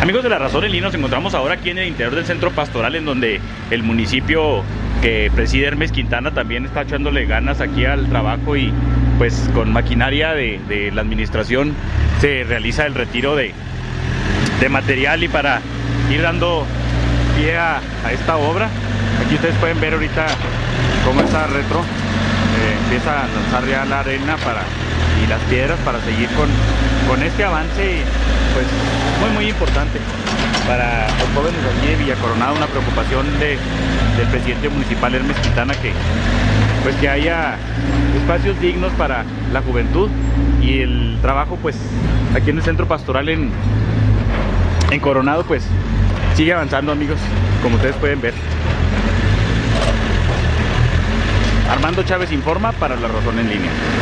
Amigos de La Razón en Línea, nos encontramos ahora aquí en el interior del centro pastoral en donde el municipio que preside Hermes Quintana también está echándole ganas aquí al trabajo y pues con maquinaria de, la administración se realiza el retiro de, material y para ir dando pie a, esta obra. Aquí ustedes pueden ver ahorita cómo está retro, eh, empieza a lanzar ya la arena para, y las piedras para seguir con este avance pues muy muy importante para los jóvenes aquí de Villa Coronada, una preocupación de, del presidente municipal Hermes Quintana que pues que haya espacios dignos para la juventud y el trabajo pues aquí en el centro pastoral en, en Coronado pues sigue avanzando amigos como ustedes pueden ver. Armando Chávez informa para La Razón en Línea